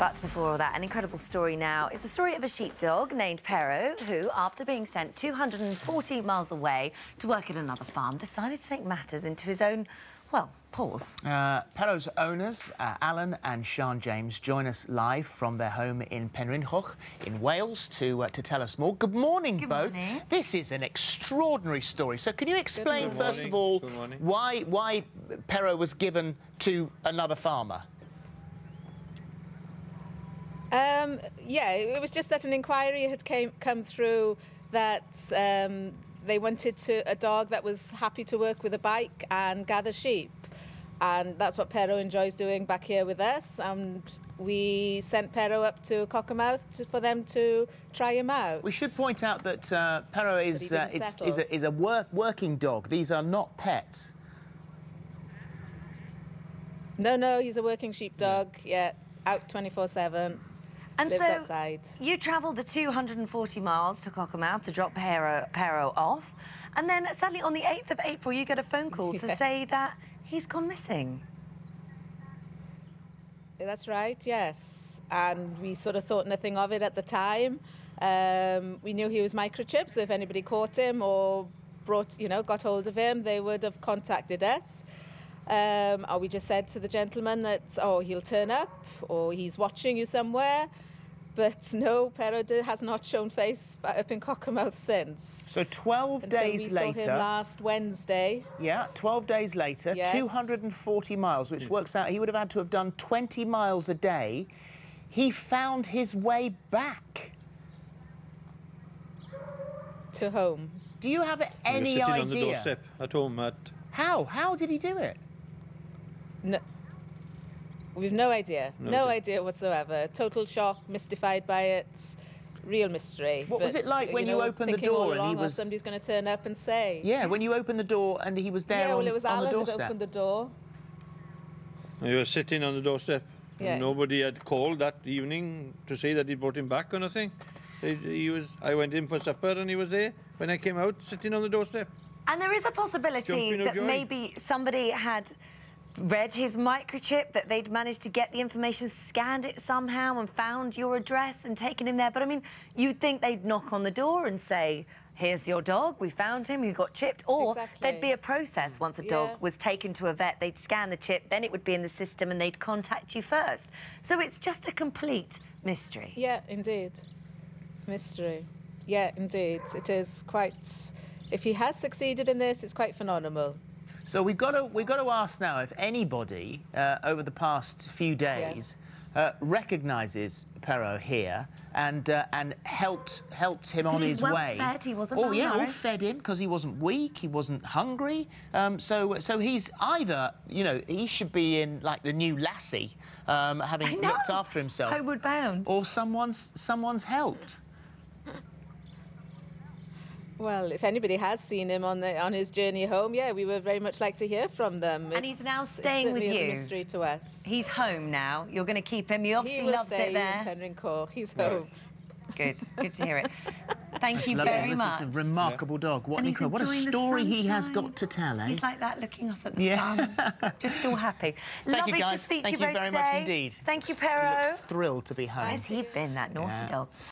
But before all that, an incredible story now. It's a story of a sheepdog named Pero, who, after being sent 240 miles away to work at another farm, decided to take matters into his own, well, paws. Uh, Pero's owners, uh, Alan and Sean James, join us live from their home in Penrhyn-coch in Wales to uh, to tell us more. Good morning, Good both. morning. This is an extraordinary story. So, can you explain Good first of all why why Pero was given to another farmer? Um, yeah, it was just that an inquiry had came, come through that um, they wanted to, a dog that was happy to work with a bike and gather sheep. And that's what Pero enjoys doing back here with us. And we sent Pero up to Cockermouth to, for them to try him out. We should point out that uh, Pero is uh, is, is a, is a work, working dog. These are not pets. No, no, he's a working sheepdog. Yeah, out 24 7. And Lives so outside. you travelled the 240 miles to Cockermouth to drop Pero, Pero off. And then, sadly, on the 8th of April, you get a phone call to say that he's gone missing. That's right, yes. And we sort of thought nothing of it at the time. Um, we knew he was microchipped, so if anybody caught him or brought, you know, got hold of him, they would have contacted us. Um, or we just said to the gentleman that, oh, he'll turn up or he's watching you somewhere. But no, Pero has not shown face up in Cockermouth since. So 12 And days so we saw him last Wednesday. Yeah, 12 days later, Yes. 240 miles, which hmm. works out he would have had to have done 20 miles a day. He found his way back. to home. Do you have any He was any sitting on the doorstep at home at How? How did he do it? No, we've no idea. No No, idea. idea whatsoever. Total shock, mystified by it. Real mystery. What was it like when you know, opened the thinking all door and he oh, was- somebody's going to turn up and say. Yeah, when you opened the door and he was there Yeah, on, well, it was on Alan the that opened the door. he was sitting on the doorstep. Yeah. Nobody had called that evening to say that he brought him back or nothing. He, he was. I went in for supper and he was there. When I came out, sitting on the doorstep. And there is a possibility Jumping that maybe somebody had read his microchip, that they'd managed to get the information, scanned it somehow, and found your address and taken him there. But I mean, you'd think they'd knock on the door and say, Here's your dog, we found him, he got chipped. Or there'd be a process once a dog was taken to a vet, they'd scan the chip, then it would be in the system and they'd contact you first. So it's just a complete mystery. Yeah, indeed. Mystery. Yeah, indeed. It is quite. If he has succeeded in this, it's quite phenomenal. So we've got to we've got to ask now if anybody uh, over the past few days uh, recognises Pero here and uh, and helped helped him on his well way. fed, he wasn't Oh yeah, all fed him because he wasn't weak, he wasn't hungry. Um, so so he's either you know he should be in like the new Lassie, um, having looked after himself, Homeward bound. or someone's someone's helped. Well, if anybody has seen him on the on his journey home, yeah, we would very much like to hear from them. And he's now staying with certainly is you. a mystery to us. He's home now. You're going to keep him. He He obviously will loves stay it there. in Penrhyn-coch. He's Right. home. Good, good to hear it. Thank you Lovely. very This is a remarkable dog. What, And incredible, what a story he has got to tell, eh? He's like that, looking up at the Yeah. sun, just all happy. Thank Lovely you, to guys. speak Thank to you you both very today. much indeed. Thank you, He Pero. looks thrilled to be home. Where's he been, that naughty Yeah. dog?